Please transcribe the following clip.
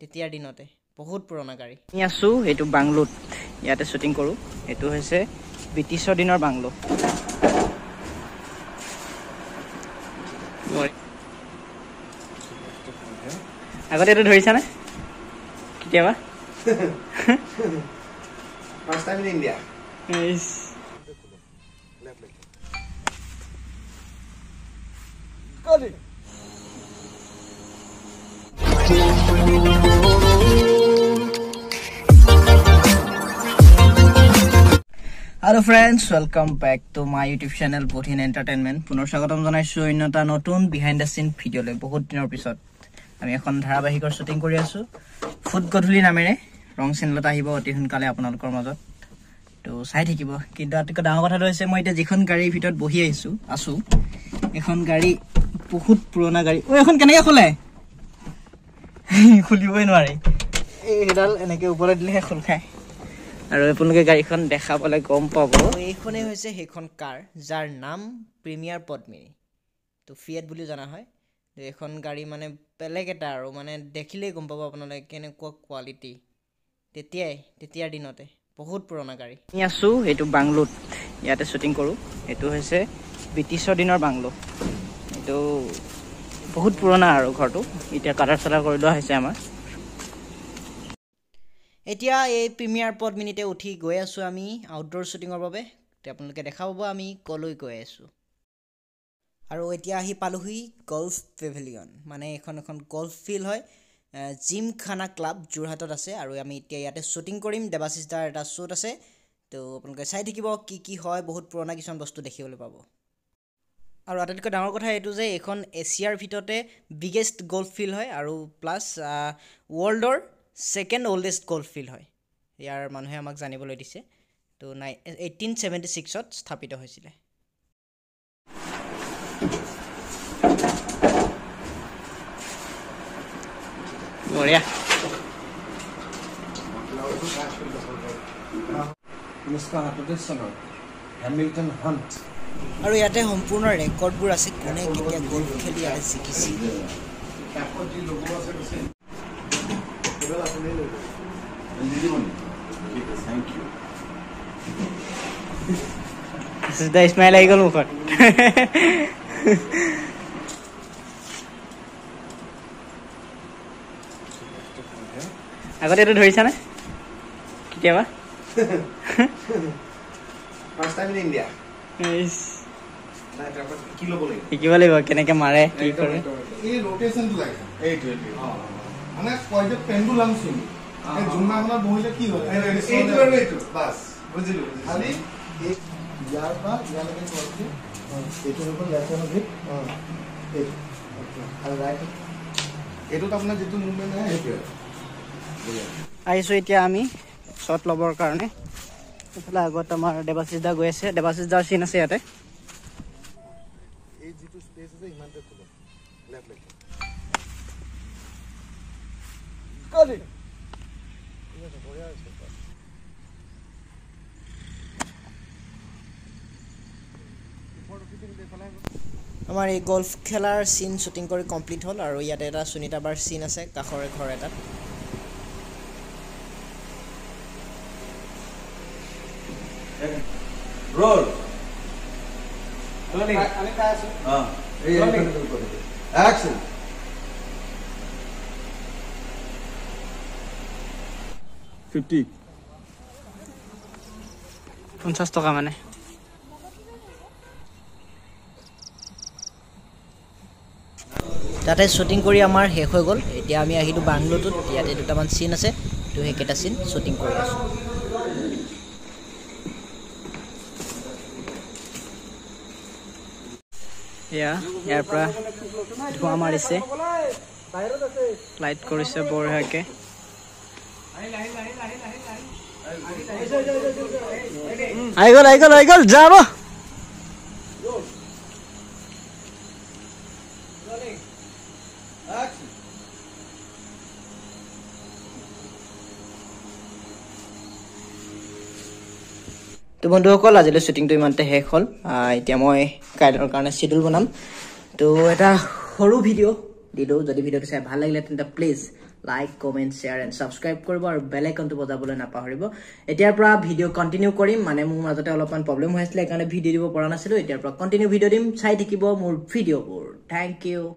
তেতিয়াৰ দিনতে। বহুত পুৰণা গাড়ী। আমি আছোঁ এইটো বাংলোত। ইয়াতে শ্বুটিং কৰোঁ। এইটো হৈছে ব্ৰিটিছৰ দিনৰ বাংলো। আগতে এইটো ধৰিছানে? কেতিয়াবা? First time hello' friends welcome back to my YouTube channel বঠিন entertainment পুনৰ স্বাগতম জনাইছোঁ অন্য এটা নতুন বিহাইণ্ড দ্য চিন ভিডিঅ'লৈ। বহুত দিনৰ পিছত আমি এখন ধাৰাবাহিকৰ শ্বুটিং কৰি আছোঁ। ফুট গধূলি নামেৰে ৰং চেনেলত আহিব অতি সোনকালে আপোনালোকৰ মাজত। তো চাই থাকিব। কিন্তু আটাইতকৈ ডাঙৰ কথাটো হৈছে মই এতিয়া যিখন গাড়ীৰ ভিতৰত বহি আহিছোঁ আছোঁ এখন গাড়ী বহুত পুৰণা গাড়ী। ঐ এখন কেনেকৈ খোলে? খুলিবই নোৱাৰি। এই সেইডাল এনেকৈ ওপৰত দিলেহে খোল খায়। আৰু আপোনালোকে গাড়ীখন দেখা পালে গম পাব। এইখনেই হৈছে সেইখন কাৰ যাৰ নাম প্ৰিমিয়াৰ পদ্মিনী। তো ফিয়েট বুলিও জনা হয়। এইখন গাড়ী মানে বেলেগ এটা আৰু মানে দেখিলেই গম পাব আপোনালোকে কেনেকুৱা কোৱালিটি তেতিয়াই তেতিয়াৰ দিনতে। বহুত পুৰণা গাড়ী। আমি আছোঁ এইটো বাংলোত। ইয়াতে শ্বুটিং কৰোঁ। এইটো হৈছে ব্ৰিটিছৰ দিনৰ বাংলো। এইটো বহুত পুৰণা আৰু ঘৰটো। এতিয়া কালাৰ চালাৰ কৰি লোৱা হৈছে আমাৰ। এতিয়া এই প্ৰিমিয়াৰ পদ্মিনীতে উঠি গৈ আছোঁ আমি আউটড'ৰ শ্বুটিঙৰ বাবে। আপোনালোকে দেখা পাব আমি ক'লৈ গৈ আছোঁ। আৰু এতিয়া আহি পালোহি গল্ফ পেভিলিয়ন মানে এইখন এখন গল্ফ ফিল্ড হয়। জিম খানা ক্লাব যোৰহাটত আছে আৰু আমি এতিয়া ইয়াতে শ্বুটিং কৰিম। দেৱাশিষ দাৰ এটা শ্বুট আছে। তো আপোনালোকে চাই থাকিব কি কি হয় বহুত পুৰণা কিছুমান বস্তু দেখিবলৈ পাব। আৰু আটাইতকৈ ডাঙৰ কথা এইটো যে এইখন এছিয়াৰ ভিতৰতে বিগেষ্ট গল্ফ ফিল্ড হয় আৰু প্লাছ ৱৰ্ল্ডৰ ছেকেণ্ড অল্ডেষ্ট গল্ফ ফিল্ড হয়। ইয়াৰ মানুহে আমাক জানিবলৈ দিছে। তো নাই এইটিন ছেভেণ্টি ছিক্সত স্থাপিত হৈছিলে। আৰু ইয়াতে সম্পূৰ্ণ ৰেকৰ্ডবোৰ আছে কোনে কেতিয়া গল্ফ খেলি ইয়াতে জিকিছিল কাষত যি লগো আছে কৈছে এইবাৰ আপুনি লৈ থেংক ইউ চিধা স্মাইল আহি গ'ল মুখত আগতে এইটো ধৰিছানে? কেতিয়াবা? ফাৰ্ষ্ট টাইম ইন ইণ্ডিয়া নাই তাৰ পৰা শিকি ল'ব লাগিব? শিকিব লাগিব কেনেকে মাৰে কি কৰে। মানে কয় যে পেণ্ডুলাম চুইং এই জোনমাখনত বহিলে কি হয়? এইটো আৰু এইটো। বাছ। বুজিলোঁ খালি এই ইয়াৰ পৰা ইয়ালৈকে কৰছি এইটো হৈ গ'ল লেফ্ট হেণ্ডৰ ভিত এইটো। আৰু ৰাইট এইটোত আপোনাৰ যিটো মুভমেণ্ট আহে সেইটোৱে আহিছোঁ এতিয়া আমি শ্বট ল'বৰ কাৰণে। এইফালে আগত আমাৰ দেৱাশিষ দা গৈ আছে। দেৱাশিষ দাৰ চিন আছে ইয়াতে। এই যিটো স্পেচ আছে ইমানতে লেগ আমাৰ এই গল্ফ খেলাৰ চিন শ্বুটিং কৰি কমপ্লিট হ'ল আৰু ইয়াতে এটা সুনীতা বাৰ চিন আছে কাষৰে ঘৰ এটাত। ৰোল আমি খাই আছো। অঁ এই একচন ফিফটি পঞ্চাছ টকা মানে। তাতে শ্বুটিং কৰি আমাৰ শেষ হৈ গ'ল। এতিয়া আমি আহিলোঁ বাংলোটোত ইয়াতে দুটামান চিন আছে। তো সেইকেইটা চিন শ্বুটিং কৰি আছোঁ। এয়া ইয়াৰ পৰা ধোঁৱা মাৰিছে। লাইট কৰিছে বঢ়িয়াকে আহি গ'ল আহি গ'ল আহি গ'ল যাব তো বন্ধুসকল আজিলৈ শ্বুটিংটো ইমানতে শেষ হ'ল। এতিয়া মই কাইলৈৰ কাৰণে চিডিউল বনাম। তো এটা সৰু ভিডিঅ' দিলোঁ। যদি ভিডিঅ'টো চাই ভাল লাগিলে তেন্তে please like comment share and subscribe কৰিব আৰু বেল আইকনটো বজাবলৈ নাপাহৰিব। এতিয়াৰ পৰা ভিডিঅ' কণ্টিনিউ কৰিম মানে মোৰ মাজতে অলপমান প্ৰব্লেম হৈ আছিলে সেইকাৰণে ভিডিঅ' দিব পৰা নাছিলোঁ। এতিয়াৰ পৰা কণ্টিনিউ ভিডিঅ' দিম চাই থাকিব মোৰ ভিডিঅ'বোৰ থেংক ইউ